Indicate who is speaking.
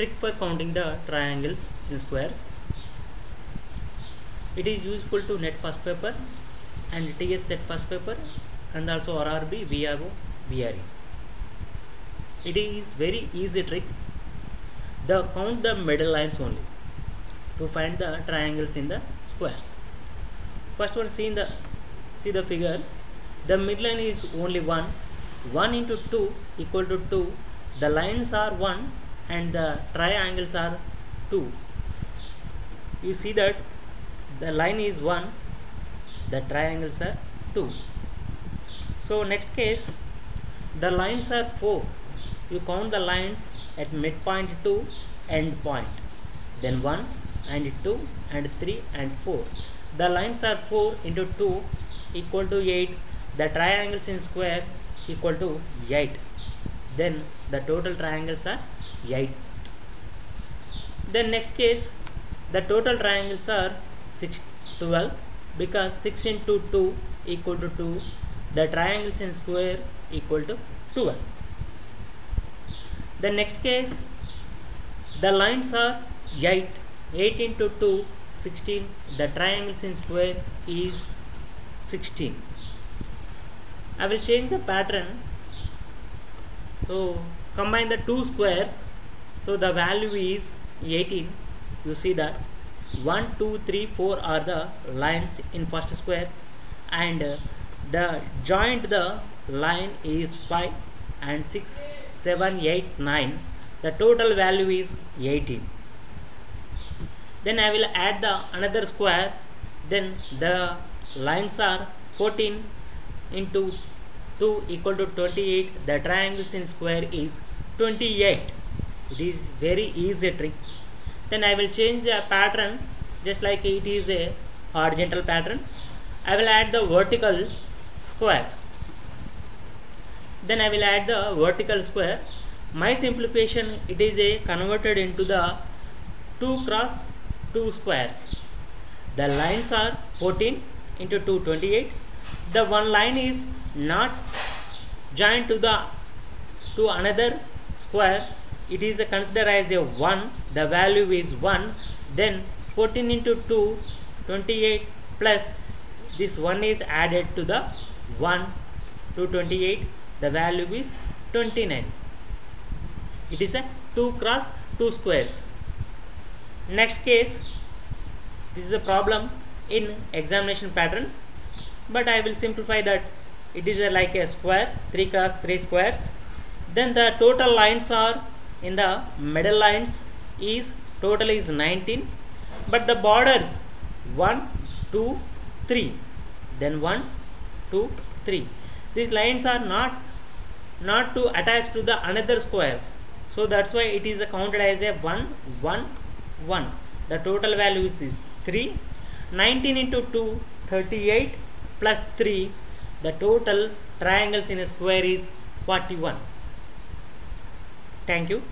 Speaker 1: trick for counting the triangles in squares. It is useful to net first paper and TS set first paper and also RRB, VRO, VRE. It is very easy trick. The count the middle lines only to find the triangles in the squares. First one see in the see the figure. The midline is only one. One into two equal to two. The lines are one and the triangles are two. You see that the line is one. The triangles are two. So next case, the lines are four. You count the lines at midpoint two, end point. Then one and two and three and four. The lines are four into two equal to eight. The triangles in square equal to eight. Then the total triangles are eight. Then next case, the total triangles are 6, 12 because 6 into 2 equal to 2 the triangles in square equal to 12 the next case the lines are 8 8 into 2 16 the triangles in square is 16 I will change the pattern so combine the two squares. So the value is 18 you see that 1 2 3 4 are the lines in first square. And uh, the joint the line is 5 and 6 7 8 9 the total value is 18 then I will add the another square. Then the lines are 14 into 2 equal to 28 the triangles in square is 28 it is very easy trick. Then I will change the pattern just like it is a horizontal pattern. I will add the vertical square. Then I will add the vertical square. My simplification it is a converted into the 2 cross 2 squares. The lines are 14 into 2 28 the one line is not joined to the to another square it is considered as a 1 the value is 1 then 14 into 2 28 plus this 1 is added to the 1 to 28 the value is 29 it is a 2 cross 2 squares. Next case this is a problem in examination pattern but I will simplify that it is a, like a square 3 cross 3 squares. Then the total lines are in the middle lines is total is 19 but the borders 1 2 3 then 1 2 3 these lines are not not to attach to the another squares. So that's why it is counted as a 1 1 1 the total value is this 3 19 into 2 38 plus 3 the total triangles in a square is 41 thank you